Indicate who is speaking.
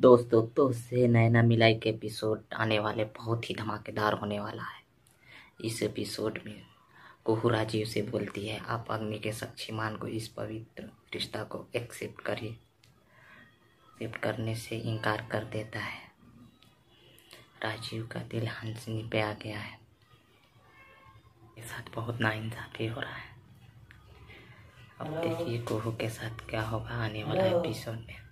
Speaker 1: दोस्तों तो से नैना मिलाई के एपिसोड आने वाले बहुत ही धमाकेदार होने वाला है। इस एपिसोड में कुहू राजीव से बोलती है आप अग्नि के शक्तिमान को इस पवित्र रिश्ता को एक्सेप्ट करिए। एक्सेप्ट करने से इनकार कर देता है। राजीव का दिल हंसनी पे आ गया है। के साथ बहुत नाइंसाफी हो रहा है। अब देखिए कोहू के साथ क्या होगा आने वाला एपिसोड में।